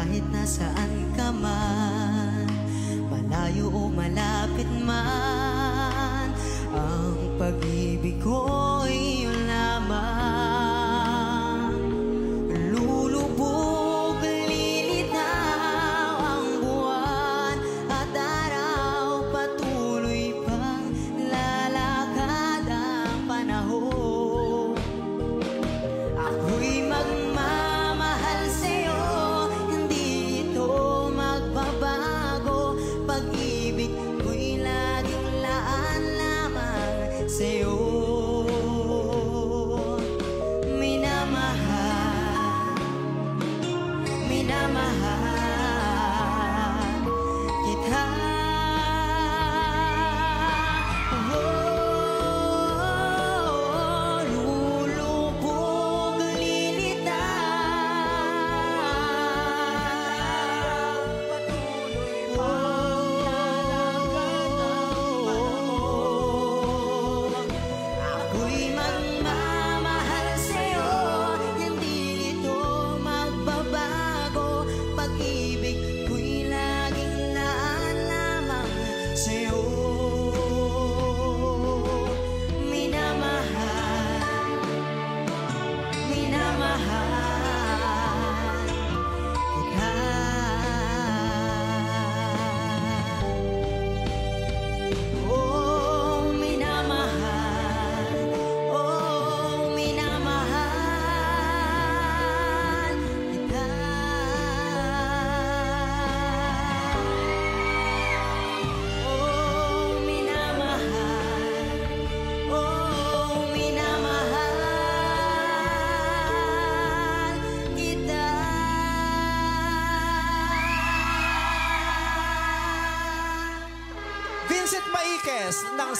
kahit nasaan ka man Malayo o malapit man Ang pag-ibig ko'y am a high? high. Visit Maikes ng